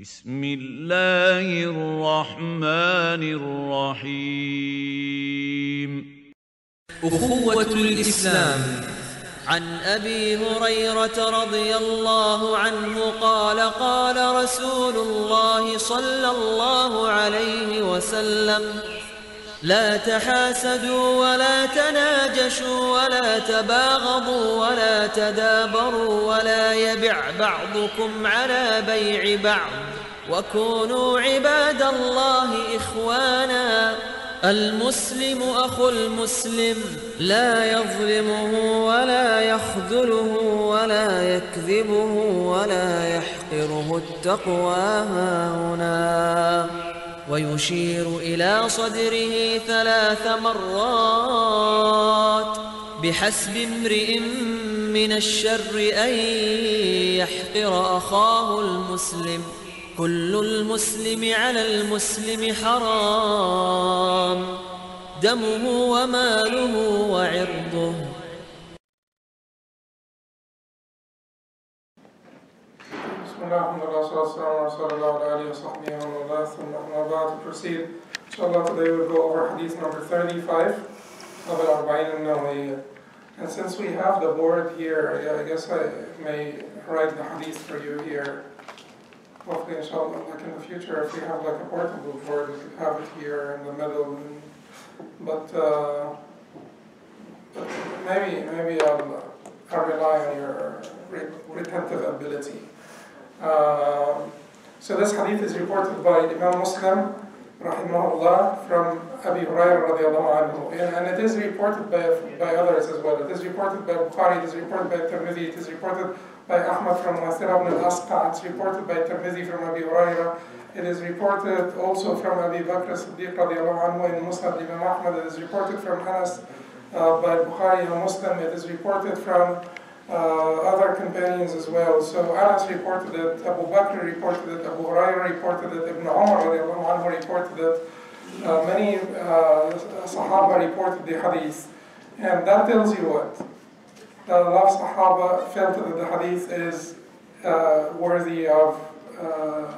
بسم الله الرحمن الرحيم. أخوة الإسلام. عن أبي هريرة رضي الله عنه قال قال رسول الله صلى الله عليه وسلم لا تحاسدوا ولا تناجشوا ولا تباغضوا ولا تدابروا ولا يبع بعضكم على بيع بعض. وكونوا عباد الله إخوانا. المسلم أخو المسلم لا يظلمه ولا يخذله ولا يكذبه ولا يحقره التقوى هاهنا. ويشير إلى صدره ثلاث مرات بحسب امرئ من الشر أن يحقر أخاه المسلم. كل المسلم على المسلم حرام دمه وماله وعرضه بسم الله والسلام على رسول الله آله وصحبه ومن ثم أما بعد proceed inshallah today we'll go over hadith number 35 of al-Arba'in al-Nawawiyya and since we have the board here I guess I may write the hadith for you here hopefully inshallah like in the future. If we have like a portable board we could have it here in the middle but, uh, but maybe maybe I'll, I'll rely on your re- retentive ability. Um, so this hadith is reported by Imam Muslim, rahimahullah, from Abi Hurairah anhu, and, and it is reported by, by others as well. It is reported by Bukhari, it is reported by Tirmidhi, it is reported by Ahmad from Nasir ibn al-Asqa, it's reported by Tirmidhi from Abi Hurairah, it is reported also from Abi Bakr Siddiq radiallahu anhu in Musnad Imam Ahmad, it is reported from Anas uh, by Bukhari and Muslim, it is reported from uh, other companions as well. So Anas reported it, Abu Bakr reported it, Abu Hurairah reported it, Ibn Umar radiallahu anhu reported it. Uh, many uh, Sahaba reported the hadith. And that tells you what? Lot of Sahaba felt that the hadith is uh, worthy of uh,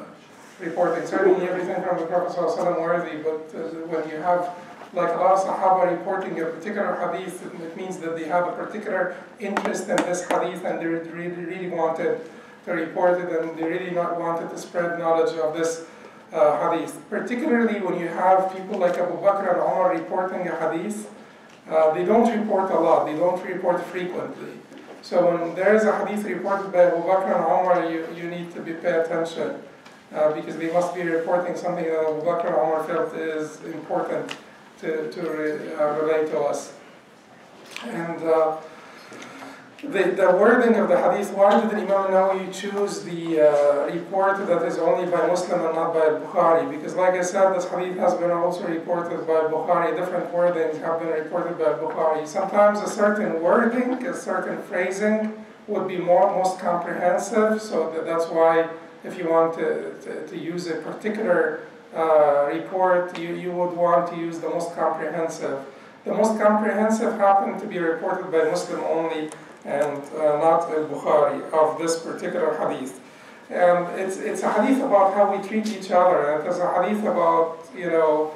reporting. Certainly everything from the Prophet ﷺ worthy, but uh, when you have like a lot of Sahaba reporting a particular hadith, it means that they have a particular interest in this hadith and they really, really wanted to report it and they really not wanted to spread knowledge of this uh, hadith. Particularly when you have people like Abu Bakr and Umar reporting a hadith, uh, they don't report a lot, they don't report frequently. So when there is a hadith reported by Abu Bakr and Umar, you, you need to be pay attention uh, because they must be reporting something that Abu Bakr and Umar felt is important to, to re, uh, relate to us. And uh, the, the wording of the hadith, why did Imam Nawawi choose the uh, report that is only by Muslim and not by Bukhari? Because like I said, this hadith has been also reported by Bukhari, different wordings have been reported by Bukhari. Sometimes a certain wording, a certain phrasing would be more most comprehensive, so that, that's why if you want to, to, to use a particular uh, report, you, you would want to use the most comprehensive. The most comprehensive happened to be reported by Muslim only and uh, not al-Bukhari of this particular hadith. And it's, it's a hadith about how we treat each other, and it's a hadith about, you know,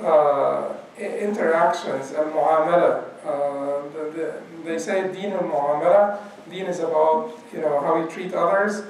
uh, interactions and muamala. Uh, the, the, they say deen al-muamala, deen is about, you know, how we treat others.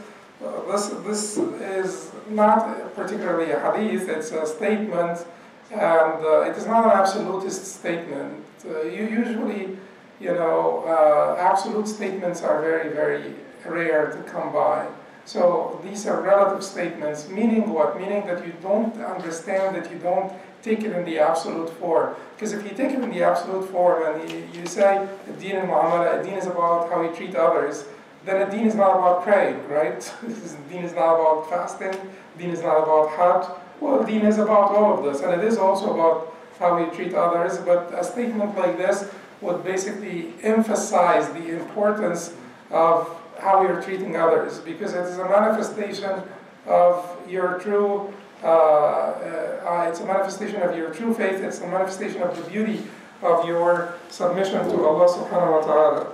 Uh, this, this is not particularly a hadith, it's a statement, and uh, it is not an absolutist statement. Uh, you usually, you know, uh, absolute statements are very, very rare to come by. So these are relative statements, meaning what? Meaning that you don't understand, that you don't take it in the absolute form. Because if you take it in the absolute form and you, you say, deen and muamala, deen is about how we treat others, then a deen is not about praying, right? deen is not about fasting, deen is not about hajj. Well, deen is about all of this, and it is also about how we treat others, but a statement like this would basically emphasize the importance of how we are treating others, because it is a manifestation of your true, uh, uh, it's a manifestation of your true faith, it's a manifestation of the beauty of your submission to Allah subhanahu wa ta'ala.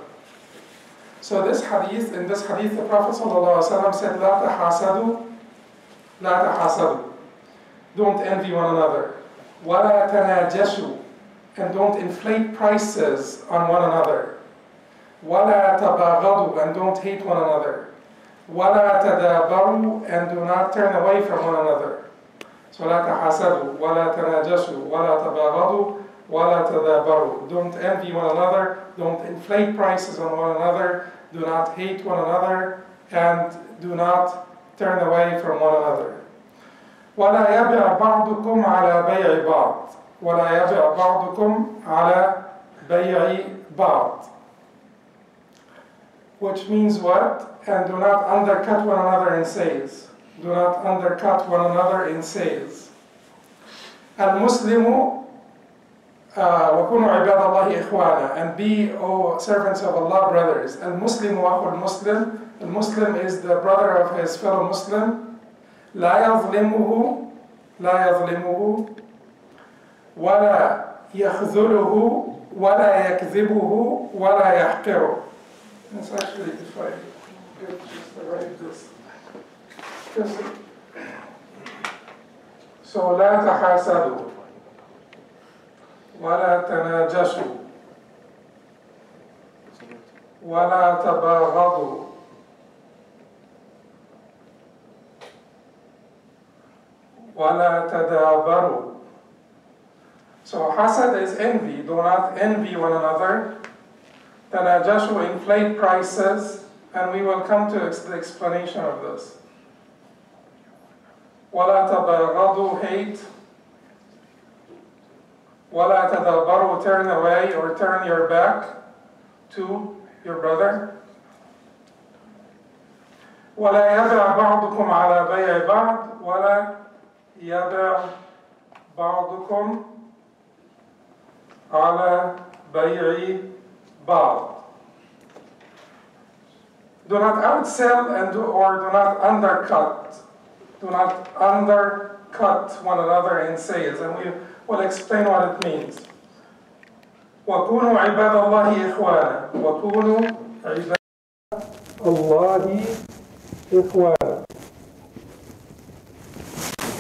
So this hadith, in this hadith, the Prophet ﷺ said, لا تحاسدوا لا تحاسدوا don't envy one another ولا تناجشوا and don't inflate prices on one another ولا تباغضوا and don't hate one another ولا تدابروا and do not turn away from one another so لا تحاسدوا ولا تناجشوا ولا تباغضوا ولا تدابروا don't envy one another don't inflate prices on one another do not hate one another and do not turn away from one another ولا يبع بعضكم على بيع بعض ولا يبع بعضكم على بيع بعض which means what? And do not undercut one another in sales. Do not undercut one another in sales. المسلم uh, وكونوا عباد الله إخوانا and be, O servants of Allah, brothers. المسلم أخو المسلم The Muslim is the brother of his fellow Muslim. لا يظلمه لا يظلمه ولا يخذله ولا يكذبه ولا يحقره. That's actually get just this. So لا تحاسدوا. ولا تناجشوا. ولا تباغضوا. ولا تدابروا. So hasad is envy. Do not envy one another. Tanajashu inflate prices, and we will come to ex- the explanation of this. ولا تباغضوا hate. ولا تدابروا turn away or turn your back to your brother. ولا يبع بعضكم على بيع بعض ولا يبع بعضكم على بيع بعض. Do not outsell and do, or do not undercut. Do not undercut one another in sales, and we will explain what it means. وكونوا عباد الله إخوانا وكونوا عباد الله إخوانا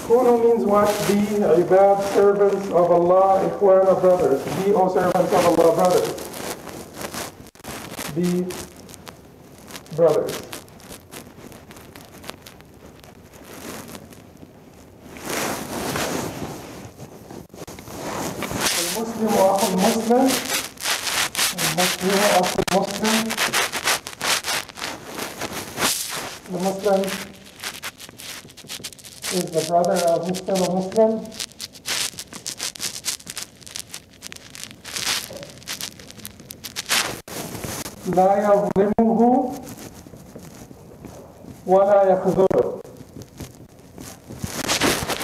Kunu means what? Be ibad, servants of Allah, ikhwana, brothers. Be, O servants of Allah, brothers. Be brothers. brother of his fellow Muslim. لا يظلمه ولا يخذله.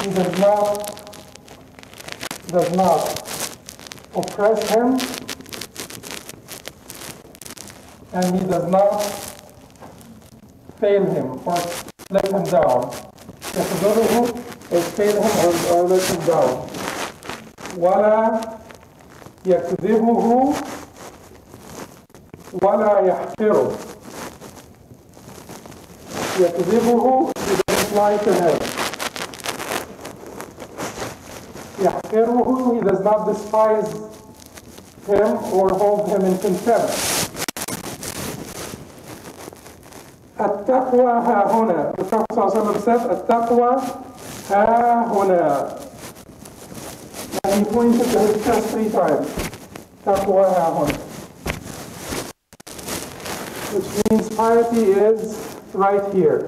He does not does not oppress him and he does not fail him or let him down. تحضرهم وتقيمهم عند أولة الدعوة. ولا يكذبه ولا يحقره. يكذبه إذا لا يحقره إذا لا يحقره إذا لا يحقره التقوى ها هنا the Prophet ﷺ said التقوى ها هنا and he pointed to his chest three times تقوى ها هنا which means piety is right here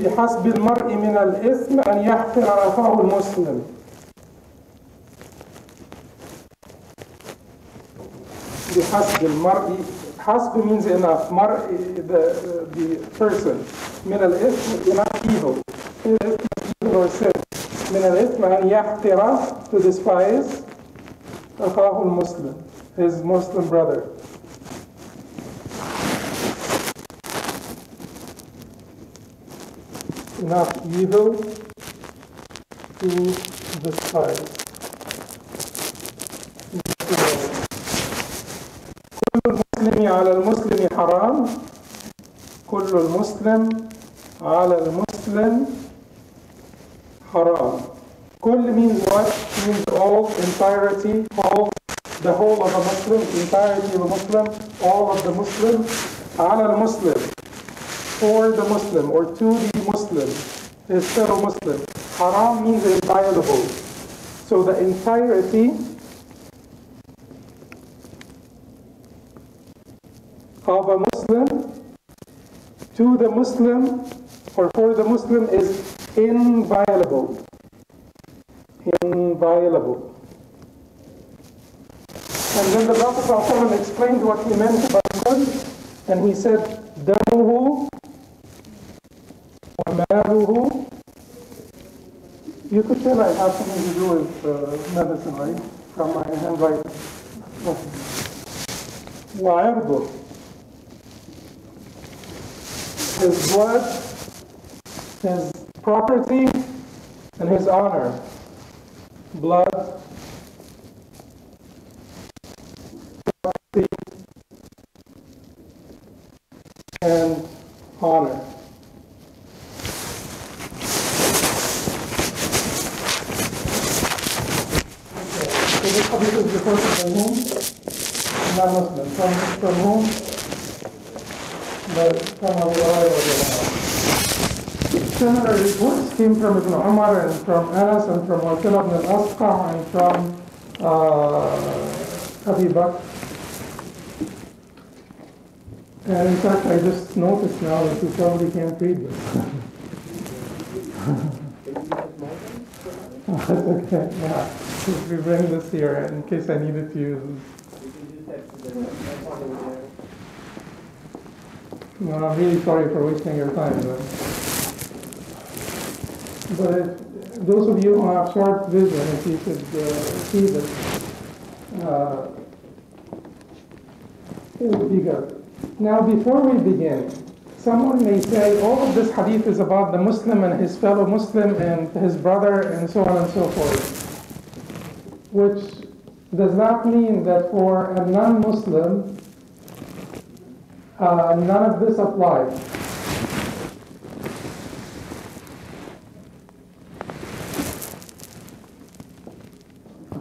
بحسب المرء من الإثم أن يحقر أخاه المسلم بحسب المرء حسب means enough مرء the, the person من الإثم enough evil من الإثم evil or sin من الإثم أن يحقر to despise أخاه المسلم his Muslim brother enough evil to despise المسلم على المسلم حرام كل المسلم على المسلم حرام كل means what? means all, entirety, whole, the whole of a Muslim, entirety of a Muslim, all of the Muslim, على المسلم, for the Muslim, or to the Muslim, his fellow Muslim. Haram means inviolable. So the entirety of a Muslim to the Muslim or for the Muslim is inviolable. Inviolable. And then the Prophet explained what he meant by good, and he said, Damuhu or maluhu. You could tell I have something to do with uh, medicine, right? From my handwriting his blood, his property, and his honor. Blood, property, and honor. Okay, so this hadith is reported by whom? Non-Muslim. From, from whom? the from Abu Hurairah. Similar reports came from Ibn Umar and from Anas and from Wathila ibn al-Asqa and from uh, Abi Bakr. And in fact, I just noticed now that you probably can't read this. Okay, yeah. We bring this here in case I needed to use No, I'm really sorry for wasting your time, but, but those of you who have sharp vision, if you could uh, see this, uh, it would be good. Now, before we begin, someone may say all of this hadith is about the Muslim and his fellow Muslim and his brother and so on and so forth, which does not mean that for a non-Muslim uh, none of this applies.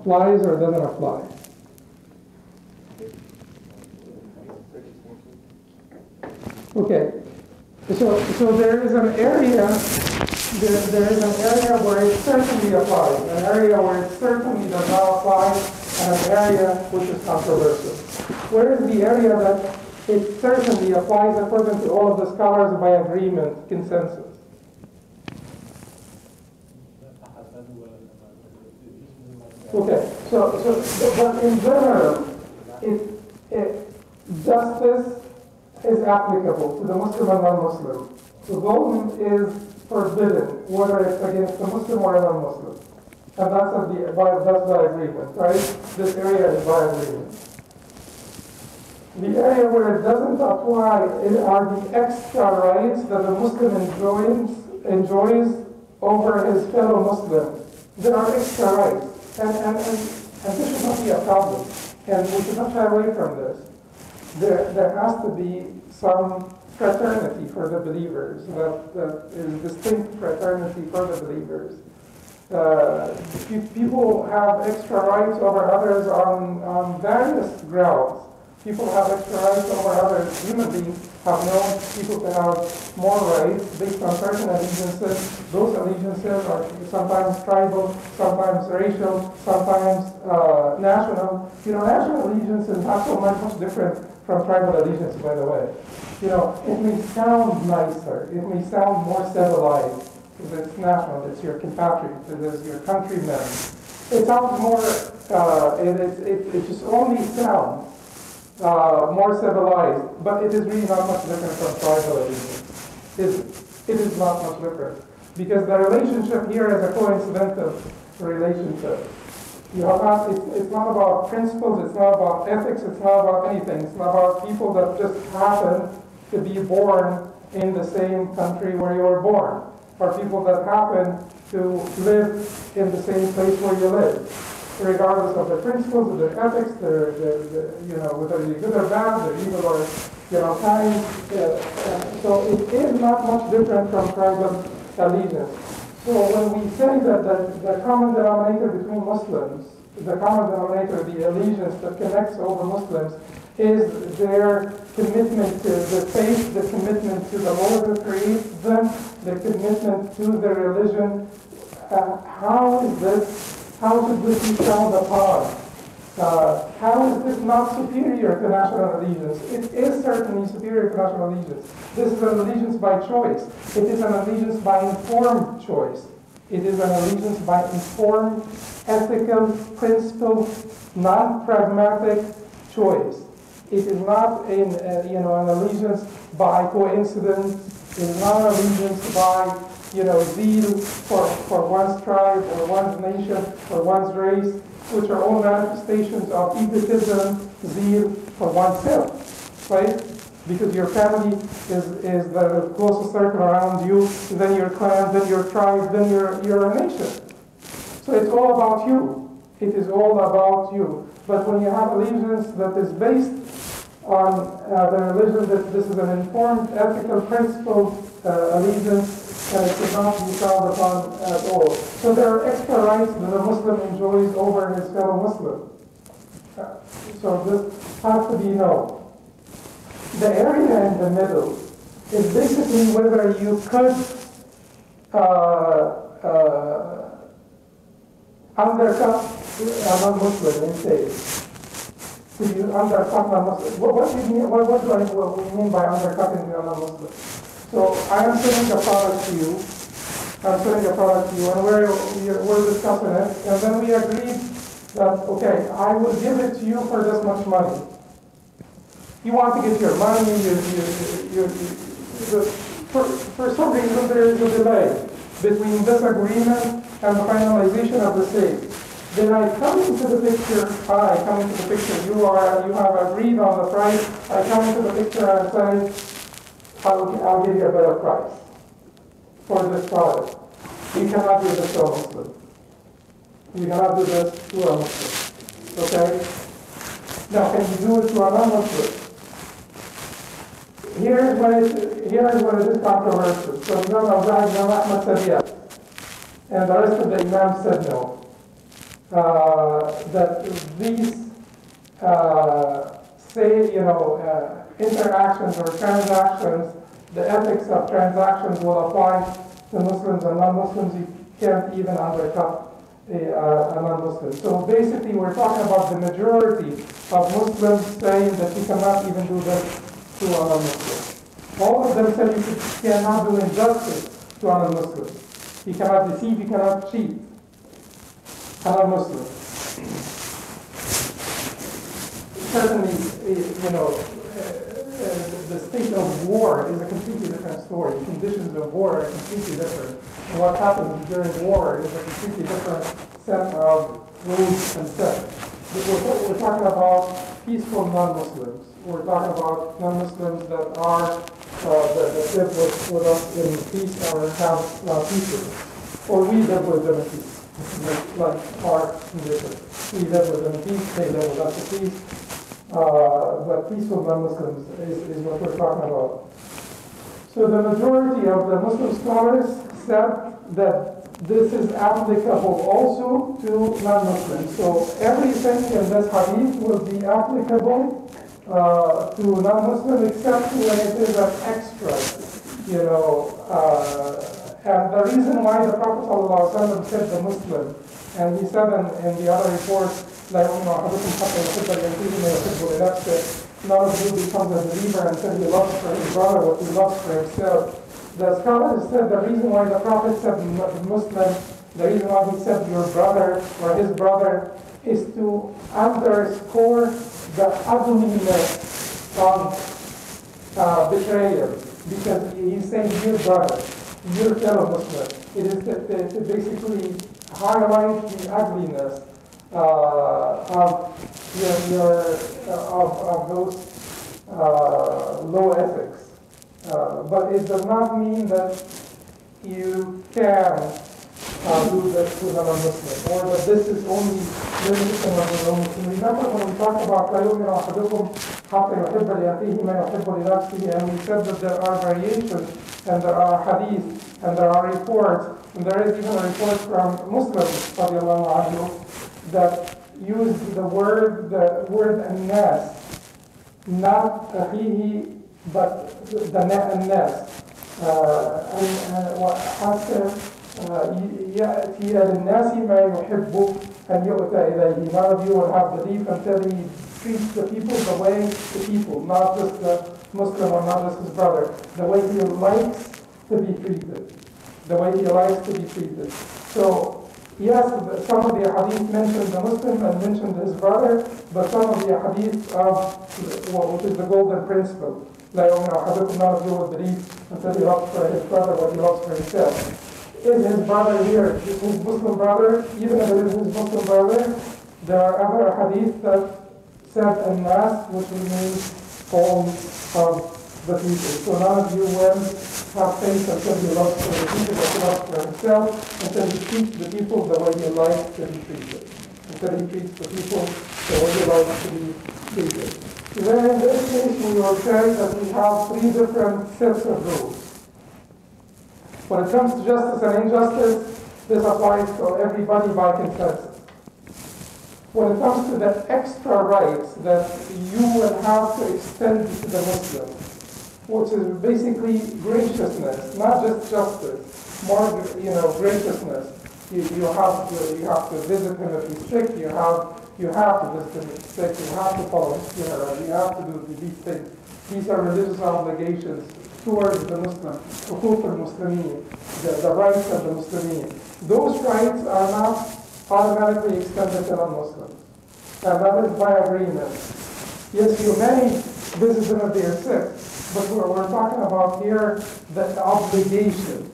Applies or doesn't apply? Okay, so, so there is an area, there, there is an area where it certainly applies, an area where it certainly does not apply, and an area which is controversial. Where is the area that it certainly applies according to all of the scholars by agreement, consensus. Okay, so, so but in general, if, if justice is applicable to the Muslim and non-Muslim, the voting is forbidden, whether it's against the Muslim or a non-Muslim. And that's, the, by, that's by agreement, right? This area is by agreement. The area where it doesn't apply are the extra rights that the Muslim enjoys, enjoys over his fellow Muslim. There are extra rights. And, and, and, and this should not be a problem. And we should not shy away from this. There, there has to be some fraternity for the believers, that, that is distinct fraternity for the believers. Uh, people have extra rights over others on, on various grounds. People have extra rights over other human beings, have known people to have more rights based on certain allegiances. Those allegiances are sometimes tribal, sometimes racial, sometimes uh, national. You know, national allegiance is not so much, different from tribal allegiance, by the way. You know, it may sound nicer, it may sound more civilized, because it's national, it's your compatriot, it is your countrymen. It sounds more, uh, it, it, it just only sounds uh, more civilized, but it is really not much different from tribal allegiance. It, it is not much different. Because the relationship here is a coincidental relationship. You have not, it's, it's not about principles, it's not about ethics, it's not about anything. It's not about people that just happen to be born in the same country where you were born, or people that happen to live in the same place where you live. Regardless of the principles, of their ethics, their, their, their you know, whether they're good or bad, they're evil or, you know, kind. Uh, uh, so it is not much different from tribal allegiance. So when we say that the, the common denominator between Muslims, the common denominator, the allegiance that connects all the Muslims, is their commitment to the faith, the commitment to the Lord who creates them, the commitment to the religion. Uh, how is this, how should this be frowned upon? Uh, how is this not superior to national allegiance? It is certainly superior to national allegiance. This is an allegiance by choice. It is an allegiance by informed choice. It is an allegiance by informed, ethical, principled, non-pragmatic choice. It is not in, uh, you know, an allegiance by coincidence. It is not an allegiance by, you know, zeal for, for one's tribe or one's nation or one's race, which are all manifestations of egotism, zeal for oneself, right? Because your family is, is the closest circle around you, then your clan, then your tribe, then your, your nation. So it's all about you. It is all about you. But when you have allegiance that is based on uh, the religion that this is an informed, ethical, principle uh, allegiance, and it should not be frowned upon at all. So there are extra rights that a Muslim enjoys over his fellow Muslim. Uh, so this has to be known. The area in the middle is basically whether you could uh, uh, undercut a non-Muslim in faith to you undercut a Muslim. What, what, do you mean, what, what do I what do you mean by undercutting a non-Muslim? So I am selling a product to you. I'm selling a product to you, and we're, we're discussing it, and then we agreed that, okay, I will give it to you for this much money. You want to get your money, you, you, you, for, for some reason there is a delay between this agreement and the finalization of the sale. Then I come into the picture, I come into the picture, you are, you have agreed on the price, I come into the picture and say, I'll, I'll give you a better price for this product. You cannot do this to a Muslim. You cannot do this to a Muslim. Okay? Now, can you do it to a non-Muslim? Here is what it, here is what it is controversial. So Imam Awza'i, Imam Ahmad said yes. And the rest of the Imams said no uh, that these uh, say, you know, uh, interactions or transactions, the ethics of transactions will apply to Muslims and non-Muslims. You can't even undercut a, uh, a non-Muslim. So basically, we're talking about the majority of Muslims saying that you cannot even do this to a non-Muslim. All of them say you cannot do injustice to a non-Muslim. You cannot deceive, you cannot cheat. A Muslim. Certainly, you know, uh, of war is a completely different story. The conditions of war are completely different. And what happens during war is a completely different set of rules and sets. We're, we're talking about peaceful non-Muslims. We're talking about non-Muslims that are uh, that, that live with, with us in peace or have uh, peace or we live with them in peace like our condition. We live with them in peace, they live with us in peace. Uh, but peaceful non-Muslims is, is what we're talking about. So the majority of the Muslim scholars said that this is applicable also to non-Muslims. So everything in this hadith will be applicable uh, to non-Muslim except when it is an extra, you know, uh, and the reason why the Prophet ﷺ said the Muslim, and he said in, in the other reports, like, you know, none of you becomes a believer until he loves for his brother what he loves for himself. The scholars said the reason why the Prophet said Muslim, the reason why he said your brother or his brother, is to underscore the ugliness of uh, betrayal. Because he's saying your brother your fellow Muslim. It is to, to, basically highlight the ugliness of your, your uh, of, of those uh, low ethics. Uh, but it does not mean that you can uh, do this to the non-Muslim, or that this is only limited to the non-Muslim. Remember when we talked about لا يؤمن أحدكم حتى يحب لأخيه ما يحب لنفسه, and we said that there are variations, and there are hadith, and there are reports, and there is even a report from Muslims, radiallahu anhu, that use the word, the word الناس, not أخيه, but the الناس. وحتى يأتي للناس ما يحب أن يؤتى إليه. None of you will have belief until he treats the people the way the people, not just the Muslim or not just his brother, the way he likes to be treated. The way he likes to be treated. So, Yes, some of the hadith mentioned the Muslim and mentioned his brother, but some of the hadith of well, which is the golden principle. Like, you know, Hadith none of you will believe until he loves for his brother what he loves for himself. Is his brother here his Muslim brother? Even if it is his Muslim brother, there are other hadith that said and mass, which means form of the people. So none of you will have faith until he loves for the people he loves for himself, until he treats the people the way he likes to be treated. Until he treats the people the way he likes to be treated. Then in this case, we will say that we have three different sets of rules. When it comes to justice and injustice, this applies to everybody by consensus. When it comes to the extra rights that you will have to extend to the Muslim, which is basically graciousness, not just justice, more you know graciousness. You, you have to you have to visit him if he's sick. You have you have to visit him if he's sick. You have to follow his funeral. You have to do these things. These are religious obligations towards the Muslim, حقوق المسلمين, the, the rights of the Muslimin. Those rights are not automatically extended to non-Muslims. And that is by agreement. Yes, you may visit them if they are sick, but we're, we're talking about here the obligation.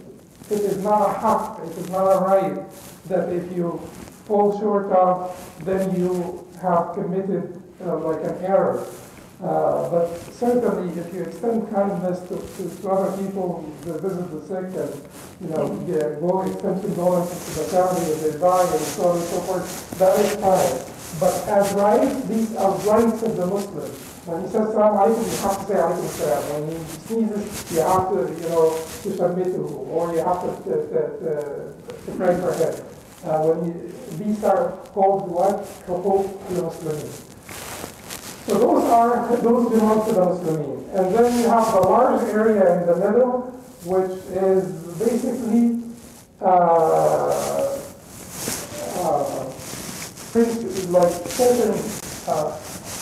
It is not a haq, it is not a right that if you fall short of, then you have committed uh, like an error. Uh, but certainly, if you extend kindness to, to, to other people, that visit the sick, and you know, yeah, go extend condolences to the family if they die, and so on and so forth, that is fine. But as rights, these are rights of the Muslim. When he says salam alaikum, you have to say alaikum. When he sneezes, you have to, you know, to submit to or you have to, to, to, to, pray for him. Uh, when you, these are called what? Al-Muslimin. So those are those belong to the. And then you have the large area in the middle, which is basically uh, uh, like certain uh,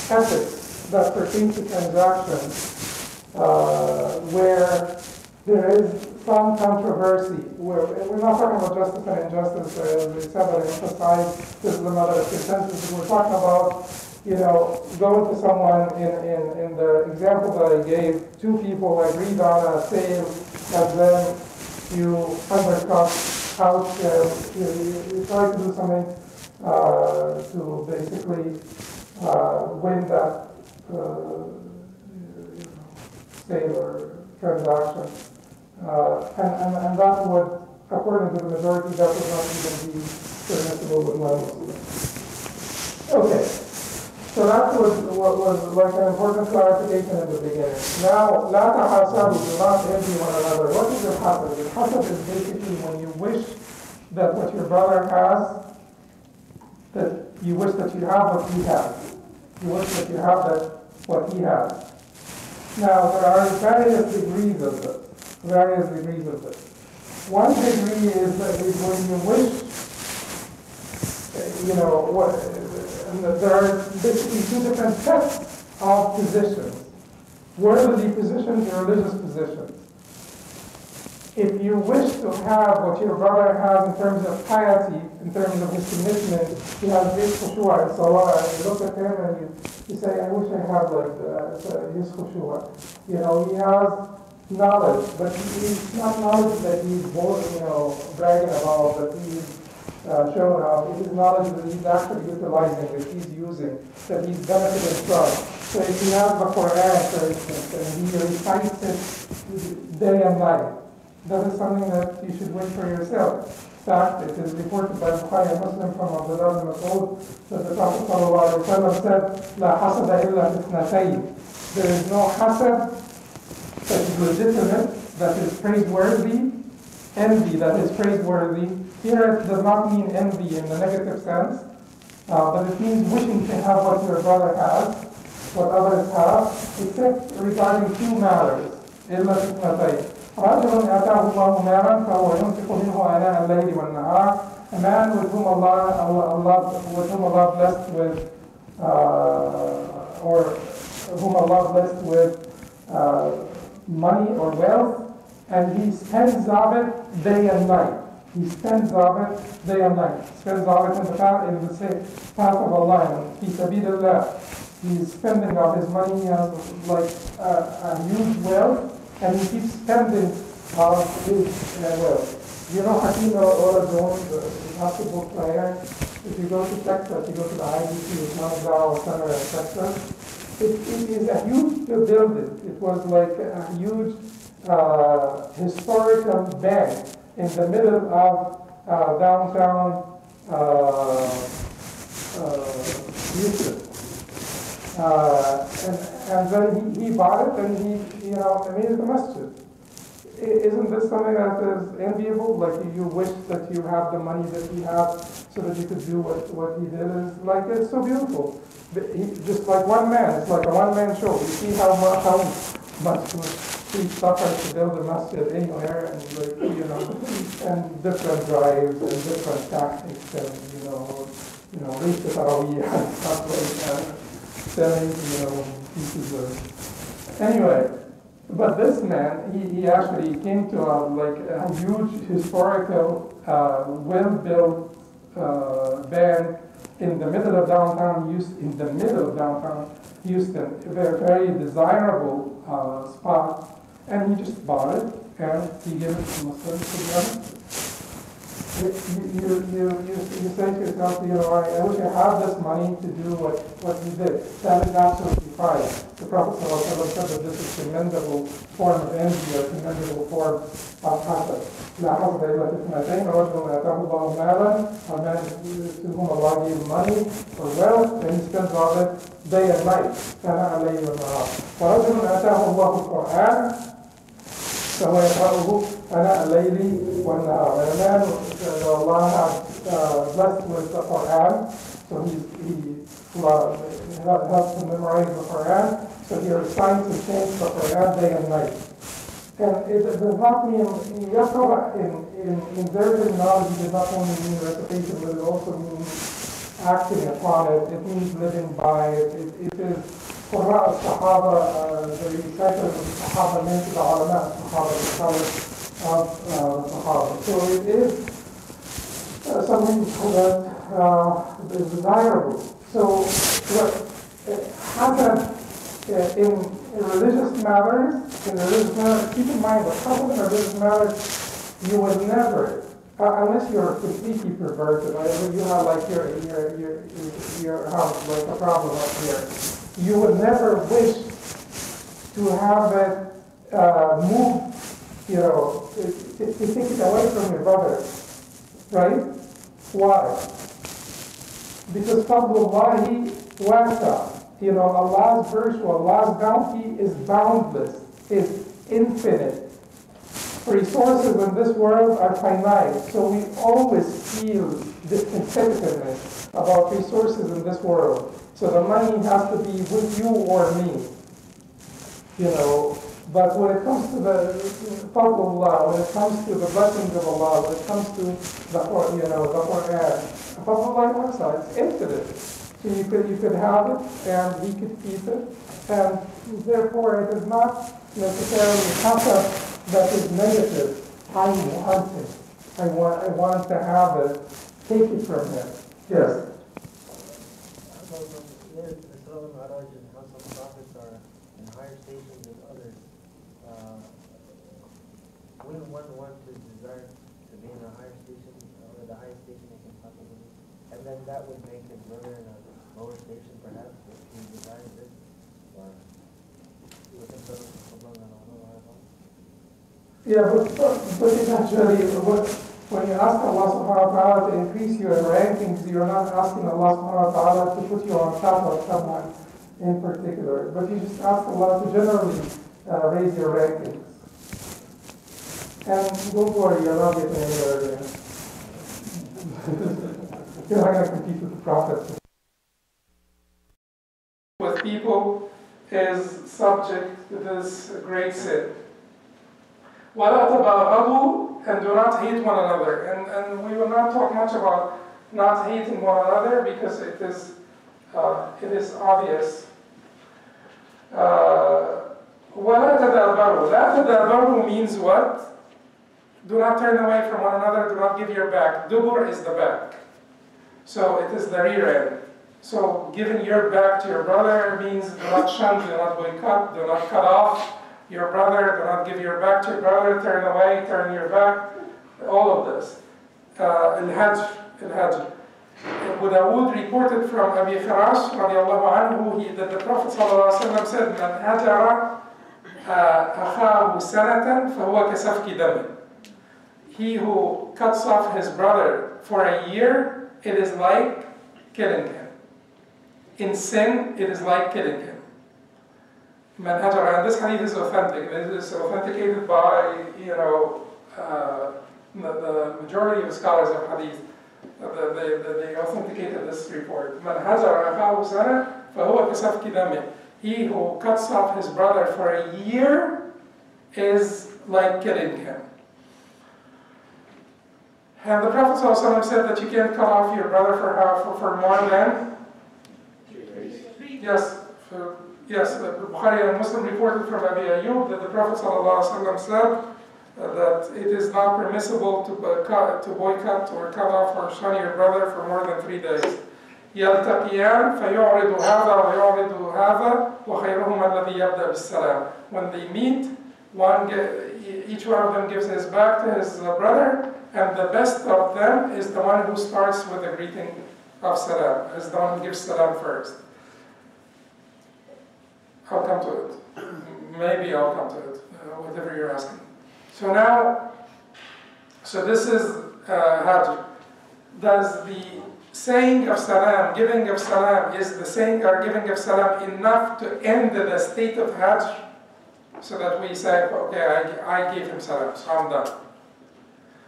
ethics that pertain to transactions uh, where there is some controversy. Where we're not talking about justice and injustice, as we said, but emphasize this is a matter of consensus. We're talking about you know, going to someone in, in, in the example that I gave, two people agreed on a sale, and then you undercut out, uh, you, you, try to do something uh, to basically uh, win that uh, sale or transaction. Uh, and, and, and that would, according to the majority, that would not even be permissible with non-Muslims. Okay. So that was what was like an important clarification in the beginning. Now, la tahasadu, do not envy one another. What is your hasad? Your hasad is basically when you wish that what your brother has, that you wish that you have what he has. You wish that you have that what he has. Now, there are various degrees of this. Various degrees of this. One degree is that when you wish, you know, what and there are basically two different sets of positions. Worldly positions and religious positions. If you wish to have what your brother has in terms of piety, in terms of his commitment, he has this khushua and salah, and you look at him and you, you say, I wish I had like uh, his khushua. You know, he has knowledge, but it's not knowledge that he's both, you know, bragging about, but he's uh, shown how it is knowledge that he's actually utilizing, that he's using, that he's benefiting from. So if you have the Quran, for instance, and he recites it day and night, that is something that you should wish for yourself. In fact, it is reported by Bukhari, a Muslim from Abdullah bin Mas'ud, that the Prophet said, La hasada illa fitnatayn. There is no hasad that is legitimate, that is praiseworthy, envy that is praiseworthy. Here it does not mean envy in the negative sense, uh, but it means wishing to have what your brother has, what others have, except regarding two matters, illa fitnatayn. رجل آتاه الله مالا فهو ينفق منه آناء الليل والنهار. A man with whom Allah, Allah, Allah with whom Allah blessed with, uh, or whom Allah blessed with uh, money or wealth, and he spends of it day and night. He spends of it day and night. Spends of it in the path, in the sa- path of Allah, and fi sabilillah. He's spending of his money. He has like a, a huge wealth, and keeps spending of his uh, wealth. You know Hakeem Olajuwon, the the basketball player. If you go to Texas, you go to the IDC, Dawah Center Texas. It, it is a huge building. It was like a huge uh, historical bank in the middle of uh, downtown uh, uh, Houston. Uh, and, and then he, he bought it and he, you know, made it a masjid. Isn't this something that is enviable? Like you wish that you have the money that he had so that you could do what, what he did is like, it's so beautiful. He, just like one man, it's like a one-man show. You see how much, how much he suffered to build a masjid anywhere and like, you know, and different drives and different tactics and, you know, you know, reach the and stuff like that, selling, you know, pieces of, anyway. But this man, he, he actually came to a, like a huge historical, uh, well-built uh, bank in the middle of downtown Houston, in the middle of downtown Houston, a very, very desirable uh, spot, and he just bought it and he gave it to Muslims to. You, you, you, you, you say to yourself, you know, I wish I had this money to do what, what he did. That is absolutely fine. The Prophet ﷺ said that this is a commendable form of envy, a commendable form of hasad. لا حسد إلا في اثنتين رجل آتاه الله مالا a man to whom Allah gave money or wealth and he spends all it day and night كان عليه والنهار ورجل آتاه الله القرآن فهو يقرأه أناء الليل والنهار. And a man that Allah had uh, blessed with the Quran, so he, he uh, helps him memorize the Quran. So he was trying to change the Quran day and night. And it does not mean, yaqra in, in, in Zerbian knowledge does not only mean recitation, but it also means acting upon it. It means living by it. It, it is Qurra al-Sahaba, uh, the recital of Sahaba meant to the ulama, Sahaba, the scholars of uh, Sahaba. So it is uh, something that uh, is desirable. So what hasad uh, in, in religious matters, in religious matters, keep in mind that hasad in religious matters, you would never, uh, unless you're completely perverted, right? you have like your your your your have like a problem up here you would never wish to have it uh, move, you know, to take it away from your brother, right? Why? Because Fadlullahi wasa, you know, Allah's virtue, Allah's bounty is boundless, is infinite. Resources in this world are finite, so we always feel discontentedness about resources in this world. So the money has to be with you or me. You know, but when it comes to the of Allah, when it comes to the blessings of Allah, when it comes to the Qur- you know, the Quran, Fadlullah wasa, it's infinite. So you could you could have it and he could keep it. And therefore it is not necessarily hasad that is negative. I want it. I want I want to have it. Take it from him. Yes, the Surah Al-Araj and how some prophets are in higher stations than others. Uh, Wouldn't one want to desire to be in a higher station, or the highest station they can possibly be? And then that would make his brother in a lower station perhaps, if he desires it, or with. Yeah, but, but but eventually, what, when you ask Allah subhanahu wa ta'ala to increase your rankings, you're not asking Allah subhanahu wa ta'ala to put you on top of someone in particular, but you just ask Allah to generally uh, raise your rankings. And don't worry, you're not getting anywhere there. you're not going to compete with the Prophet. With people is subject to this great sin. وَلَا تَبَاغَضُوا And do not hate one another. And, and we will not talk much about not hating one another because it is, uh, it is obvious. Uh, وَلَا تَدَابَرُوا لَا تَدَابَرُوا means what? Do not turn away from one another, do not give your back. Dubur is the back. So it is the rear end. So giving your back to your brother means do not shun, do not boycott, do not cut off your brother, do not give your back to your brother, turn away, turn your back, all of this. Uh, Al-Hajj, Al-Hajj. Abu Dawood reported from Abi Kharash radiallahu anhu he, that the Prophet ﷺ said, من هجر أخاه سنة فهو كسفك دم. he who cuts off his brother for a year, it is like killing him. In sin, it is like killing him. And this hadith is authentic. It is authenticated by, you know, uh, the, the majority of scholars of hadith. They, they, they authenticated this report. He who cuts off his brother for a year is like killing him. And the Prophet ﷺ said that you can't cut off your brother for, how, for, for more than Yes, for, yes, the Bukhari and Muslim reported from Abi Ayyub that the Prophet ﷺ said uh, that it is not permissible to, boycott, to boycott or cut off or shun your brother for more than three days. يلتقيان فيعرض هذا ويعرض هذا وخيرهما الذي يبدأ بالسلام. When they meet, one each one of them gives his back to his brother, and the best of them is the one who starts with the greeting of salam, is the one who gives salam first. I'll come to it. Maybe I'll come to it, uh, whatever you're asking. So now, so this is uh, Hajr. Does the saying of salam, giving of salam, is the saying or giving of salam enough to end the state of Hajr? So that we say, okay, I, I gave him salam, so I'm done.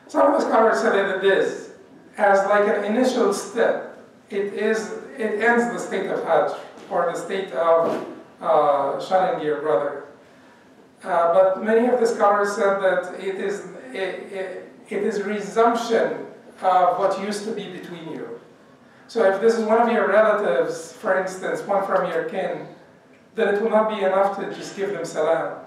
Some of the scholars said that it is, as like an initial step. It is, it ends the state of Hajr, or the state of uh, shunning your brother. Uh, but many of the scholars said that it is, it, it, it is resumption of what used to be between you. So if this is one of your relatives, for instance, one from your kin, then it will not be enough to just give them salam.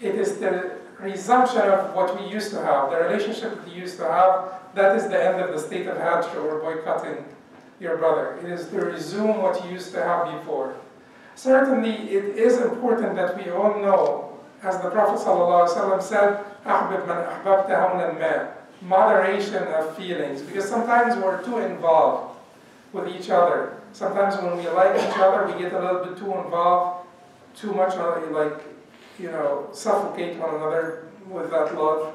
It is the resumption of what we used to have, the relationship we used to have, that is the end of the state of Hajj or boycotting your brother. It is to resume what you used to have before. Certainly, it is important that we all know, as the Prophet ﷺ said, أحبب من أحببت هونا ما moderation of feelings, because sometimes we're too involved with each other. Sometimes when we like each other, we get a little bit too involved, too much like, you know, suffocate one another with that love.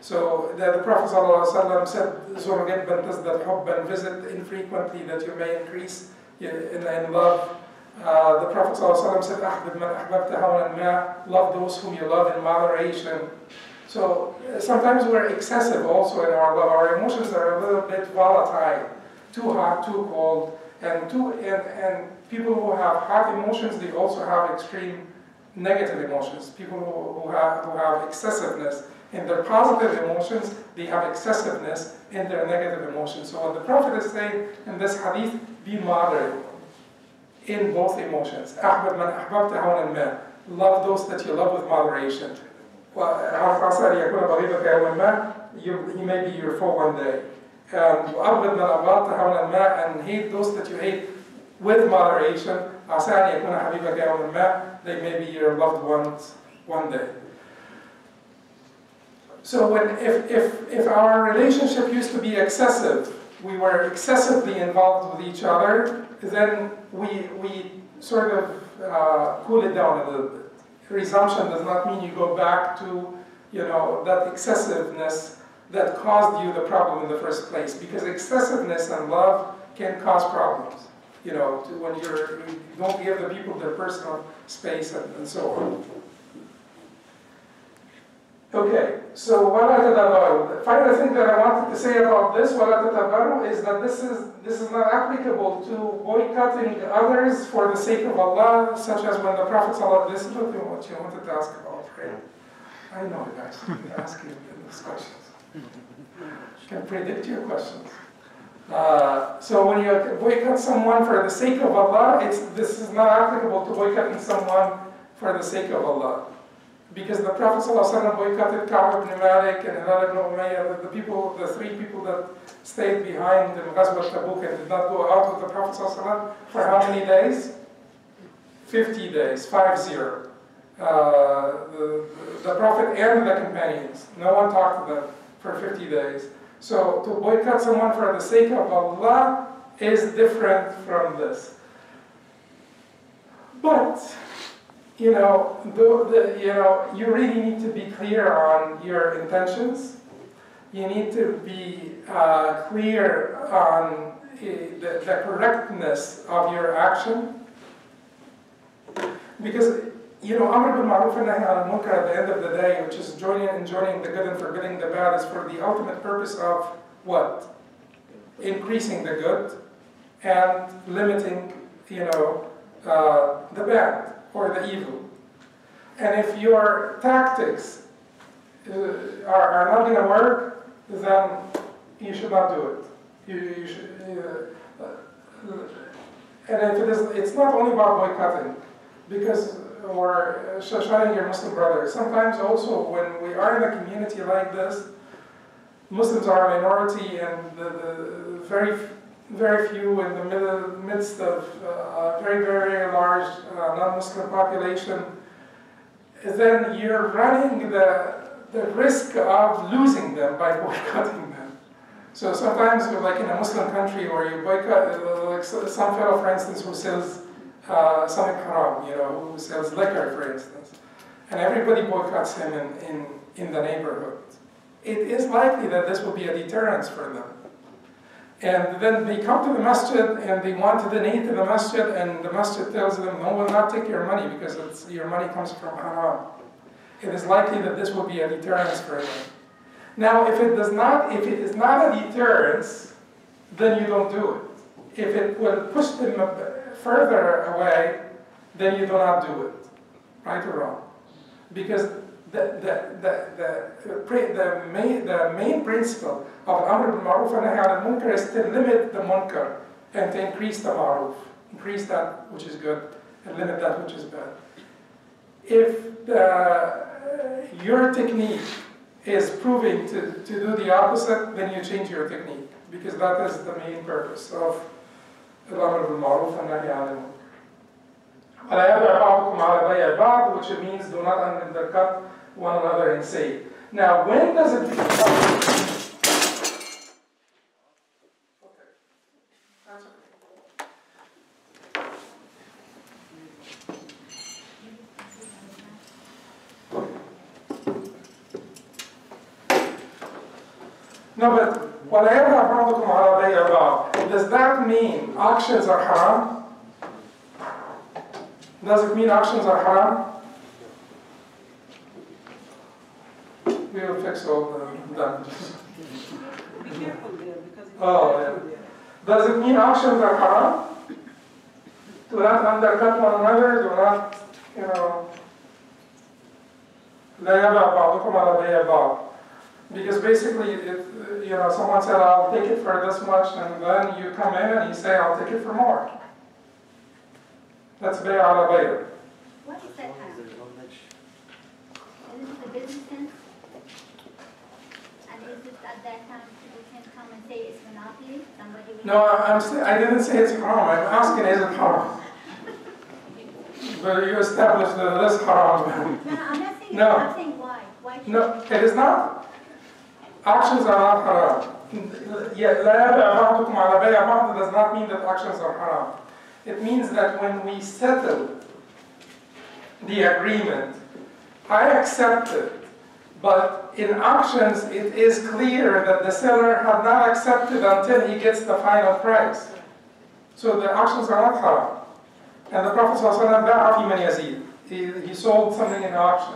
So the, the Prophet ﷺ said, Zur ghibban tazdad hubban, visit infrequently that you may increase in, in, love. Uh, the Prophet ﷺ said, love those whom you love in moderation. So uh, sometimes we're excessive also in our love. Our emotions are a little bit volatile, too hot, too cold, and too and, and people who have hot emotions they also have extreme negative emotions. People who, who have who have excessiveness in their positive emotions, they have excessiveness in their negative emotions. So what the Prophet is saying in this hadith, be moderate in both emotions. أحبب من أحببت هونا ما. Love those that you love with moderation. وعسى أن يكون بغيضك يوما ما. He may be your foe one day. And وأبغض من أبغضت هونا ما. And hate those that you hate with moderation. عسى أن يكون حبيبك يوما ما. They may be your loved ones one day. So when, if, if, if our relationship used to be excessive, we were excessively involved with each other, then we, we sort of uh, cool it down a little bit. Resumption does not mean you go back to you know, that excessiveness that caused you the problem in the first place. Because excessiveness and love can cause problems. You know, to when you're, you don't give the people their personal space and, and so on. Okay, so ولا تتبروا. The final thing that I wanted to say about this ولا تتبروا is that this is this is not applicable to boycotting others for the sake of Allah, such as when the Prophet sallallahu this is what you what you wanted to ask about, right? I know guys, you're asking these questions. Can predict your questions. Uh, so when you boycott someone for the sake of Allah, it's, this is not applicable to boycotting someone for the sake of Allah. Because the Prophet ﷺ boycotted Ka'b ibn Malik and Hilal ibn Umayyah, the people, the three people that stayed behind in Ghazwat Tabuk and did not go out with the Prophet ﷺ for how many days? 50 days, 5 0. Uh, the, the Prophet and the companions, no one talked to them for 50 days. So to boycott someone for the sake of Allah is different from this. But you know, the, the, you know, you really need to be clear on your intentions. You need to be uh, clear on uh, the, the correctness of your action. Because, you know, Amr bil Ma'ruf and Nahi al Munkar at the end of the day, which is joining and joining the good and forbidding the bad, is for the ultimate purpose of what? Increasing the good and limiting, you know, uh, the bad or the evil. And if your tactics uh, are, are not going to work, then you should not do it. You, you should, uh, uh, and if it is, it's not only about boycotting, because or showing your Muslim brother. Sometimes also when we are in a community like this, Muslims are a minority, and the, the very very few in the middle, midst of uh, a very, very large uh, non-Muslim population, then you're running the, the risk of losing them by boycotting them. So sometimes, like in a Muslim country where you boycott, uh, like some fellow, for instance, who sells uh, something haram, you know, who sells liquor, for instance, and everybody boycotts him in, in, in the neighborhood. It is likely that this will be a deterrence for them. And then they come to the masjid and they want to donate to the masjid and the masjid tells them, no, we'll not take your money because your money comes from haram. It is likely that this will be a deterrence for them. Now, if it does not, if it is not a deterrence, then you don't do it. If it will push them further away, then you do not do it. Right or wrong? Because the, the, the, the, the, main, the main principle of Amr bil Ma'ruf and Nahy al Munkar is to limit the munkar and to increase the Ma'ruf, increase that which is good and limit that which is bad. If the, your technique is proving to, to do the opposite, then you change your technique because that is the main purpose of Amr bil Ma'ruf and Nahy al Munkar. which means do not undercut one another and say. Now, when does it become? Does that mean auctions are haram? Does it mean auctions are haram? We will fix all the damages. Be careful there because it's Oh, careful yeah. Does it mean auctions are haram? Do not undercut one another, do not, you know, لا يبع بعضكم على بيع بعض. Because basically, if you know someone said, "I'll take it for this much," and then you come in and you say, "I'll take it for more," that's bay out of. What is that? Is this the business sense? And is it at that time people can come and say it's monopoly? Somebody no, I'm I didn't say it's haram. I'm asking, is it haram? but you established that it is haram. No, I'm not saying. No. I'm saying why. Why? No, it is not. Actions are not haram. Yet, does not mean that actions are haram. It means that when we settle the agreement, I accept it, but in actions it is clear that the seller had not accepted until he gets the final price. So the actions are not haram. And the Prophet ﷺ, he, he sold something in auction.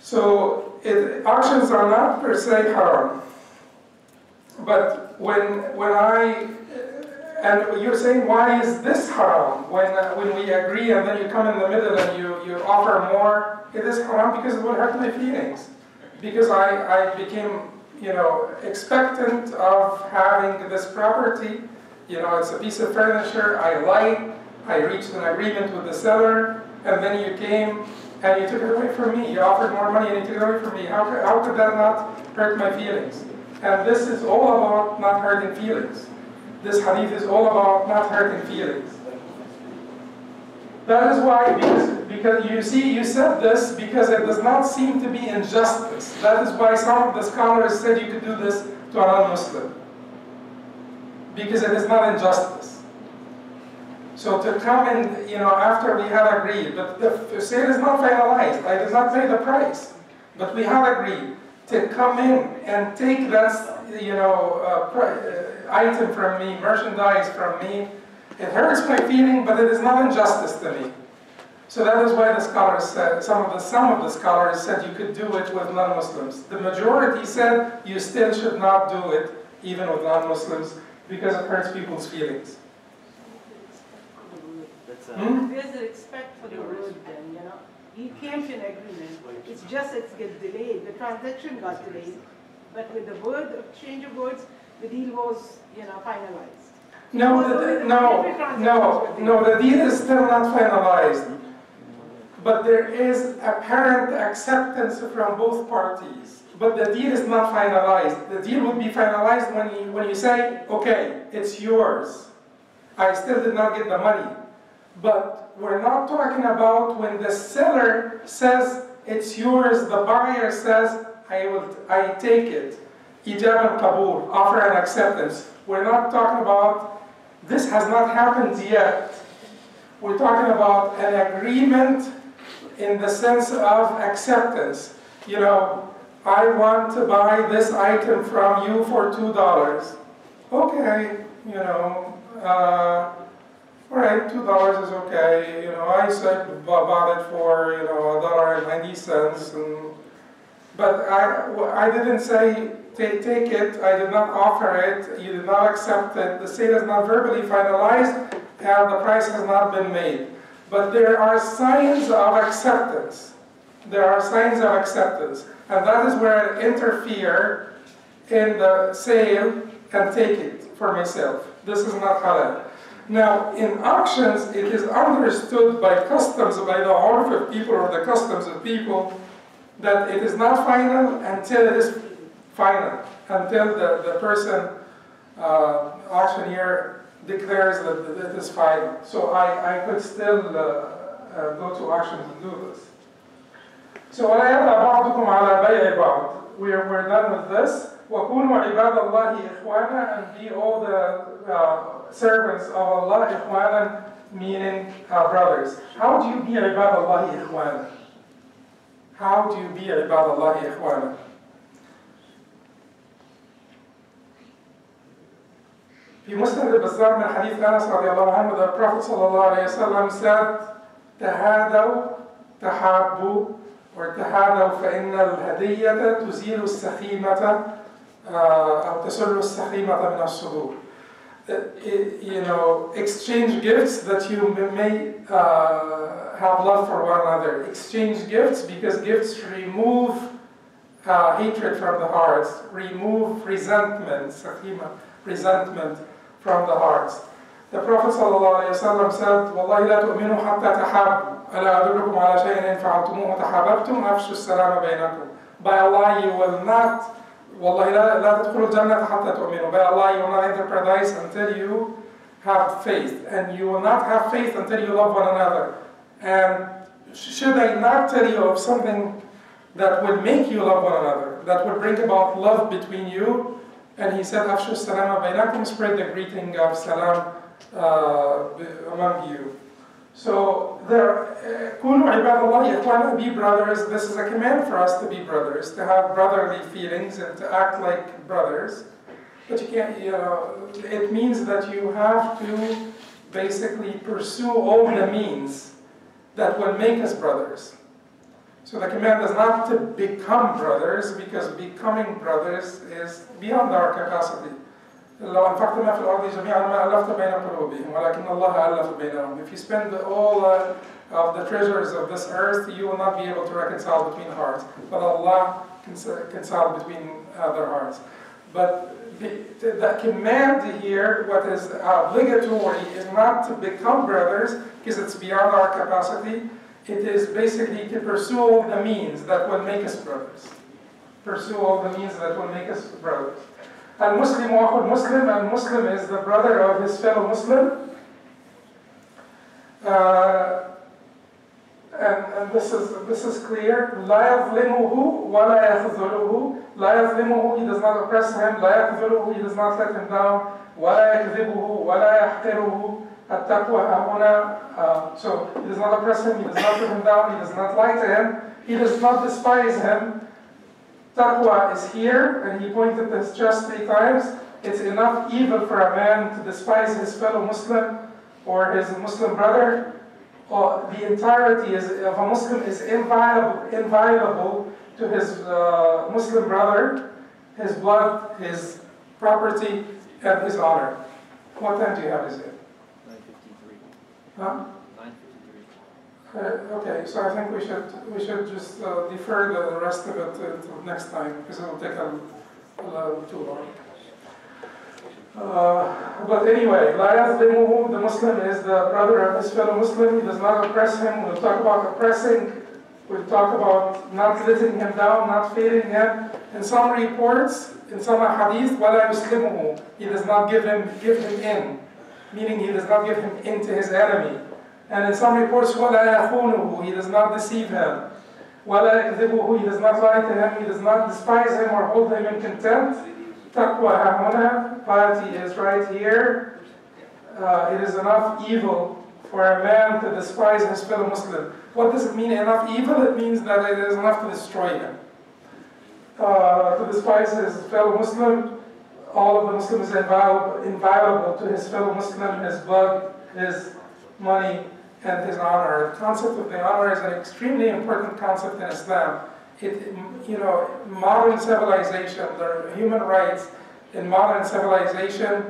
So it, auctions are not per se haram. But when, when I, and you're saying, why is this haram? When, uh, when we agree and then you come in the middle and you, you offer more, it is haram because it will hurt my feelings. Because I, I became, you know, expectant of having this property. You know, it's a piece of furniture I like. I reached an agreement with the seller, and then you came and you took it away from me. You offered more money and you took it away from me. How could, how could that not hurt my feelings? And this is all about not hurting feelings. This hadith is all about not hurting feelings. That is why, because, because you see, you said this because it does not seem to be injustice. That is why some of the scholars said you could do this to a non-Muslim. Because it is not injustice. So to come in, you know, after we had agreed, but the sale is not finalized. I did not pay the price, but we had agreed to come in and take that, you know, uh, uh, item from me, merchandise from me. It hurts my feeling, but it is not injustice to me. So that is why the scholars said, some of the, some of the scholars said you could do it with non-Muslims. The majority said you still should not do it, even with non-Muslims, because it hurts people's feelings. That's, uh, Hmm? There's a respect for the word then, you know. He came to an agreement, it's just it gets delayed, the transaction got delayed. But with the word, exchange of words, the deal was, you know, finalized. No, the, the- no, no, no, the deal is still not finalized. But there is apparent acceptance from both parties. But the deal is not finalized. The deal would be finalized when you, when you say, okay, it's yours. I still did not get the money. But we're not talking about when the seller says it's yours, the buyer says, I will, I take it. Ijab and Kabul, offer and acceptance. We're not talking about, this has not happened yet. We're talking about an agreement in the sense of acceptance. You know, I want to buy this item from you for two dollars. Okay, you know, uh, all right, two dollars is okay. You know, I said bought it for you know a dollar and ninety cents, and but I I didn't say take take it. I did not offer it. You did not accept it. The sale is not verbally finalized, and the price has not been made. But there are signs of acceptance. There are signs of acceptance, and that is where I interfere in the sale and take it for myself. This is not halal. Now, in auctions, it is understood by customs, by the orf of people or the customs of people, that it is not final until it is final, until the, the person, uh, auctioneer, declares that that it is final. So I, I could still uh, uh, go to auction and do this. So ولا يرضى بعضكم على بيع بعض. We're, we're done with this. وكونوا عباد الله إخوانا and be all the uh, servants of Allah إخوانا meaning uh, brothers. How do you be عباد الله إخوانا? How do you be عباد الله إخوانا? في مسند البزار من حديث أنس رضي الله عنه the Prophet صلى الله عليه وسلم said تهادوا تحابوا وتهادوا فإن الهدية تزيل السخيمة أو تسل السخيمة من الصدور. Uh, it- you know, exchange gifts that you may uh, have love for one another. Exchange gifts because gifts remove uh, hatred from the hearts, remove resentment, sakhima, resentment from the hearts. The Prophet ﷺ said, وَاللَّهِ لَا تُؤْمِنُوا حَتَّى تَحَابُوا أَلَا أَدُلُّكُمْ عَلَى شَيْءٍ إِنْ فَعَلْتُمُوهُ تَحَابَبْتُمْ أَفْشُوا السَّلَامَ بَيْنَكُمْ By Allah you will not, Wallahi la, la tadkhulul jannah hatta tu'minu. By Allah, you will not enter paradise until you have faith. And you will not have faith until you love one another. And should I not tell you of something that would make you love one another, that would bring about love between you? And he said, Afshu salama bainakum, spread the greeting of salam uh, among you. So there, uh, كونوا عباد الله إخوانا, be brothers. This is a command for us to be brothers, to have brotherly feelings and to act like brothers. But you can't, you know, it means that you have to basically pursue all the means that will make us brothers. So the command is not to become brothers because becoming brothers is beyond our capacity. لو أنفقت ما في الأرض جميعا ما ألفت بين قلوبهم ولكن الله ألف بينهم. If you spend all uh, of the treasures of this earth, you will not be able to reconcile between hearts. But Allah can reconcile between other hearts. But the, the command here, what is obligatory, is not to become brothers because it's beyond our capacity. It is basically to pursue all the means that will make us brothers. Pursue all the means that will make us brothers. Al-Muslim wa Muslim, Al-Muslim is the brother of his fellow Muslim. Uh, and, and this is this is clear. لا يظلمه ولا يخذله. لا يظلمه, he does not oppress him. لا يخذله, he does not let him down. ولا يكذبه ولا يحقره. التقوى هنا. Uh, so he does not oppress him. He does not put him down. He does not lie to him. He does not despise him. Taqwa is here, and he pointed this just three times. It's enough evil for a man to despise his fellow Muslim or his Muslim brother. Or the entirety is, of a Muslim is inviolable, inviolable to his uh, Muslim brother, his blood, his property, and his honor. What time do you have, is it? 953. Huh? Uh, okay, so I think we should we should just uh, defer the rest of it until next time because it will take a, little too long. Uh, but anyway, the Muslim is the brother of his fellow Muslim. He does not oppress him. We'll talk about oppressing. We'll talk about not letting him down, not failing him. In some reports, in some hadith, wala yuslimuhu, he does not give him give him in, meaning he does not give him in to his enemy. And in some reports, وَلَا يَخُونُهُ He does not deceive him. وَلَا يَكْذِبُهُ He does not lie to him. He does not despise him or hold him in contempt. Taqwa hahuna, piety is right here. Uh, it is enough evil for a man to despise his fellow Muslim. What does it mean, enough evil? It means that it is enough to destroy him. Uh, to despise his fellow Muslim, all of the Muslims is inviolable, inviolable to his fellow Muslim, his blood, his money, and his honor. The concept of the honor is an extremely important concept in Islam. It, you know, modern civilization, the human rights in modern civilization,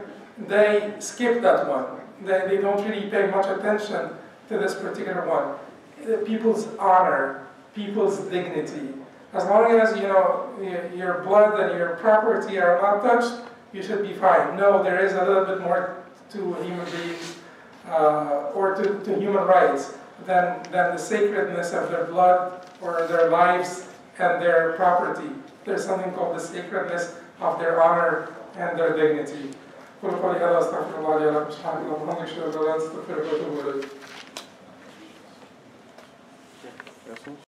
they skip that one. They, they don't really pay much attention to this particular one. People's honor, people's dignity. As long as, you know, your- blood and your property are not touched, you should be fine. No, there is a little bit more to human beings uh, or to, to human rights than, than the sacredness of their blood or their lives and their property. There's something called the sacredness of their honor and their dignity. قل قولي هذا استغفر الله لي ولكم سبحانك اللهم وبحمدك اشهد ان لا اله الا انت استغفرك واتوب اليك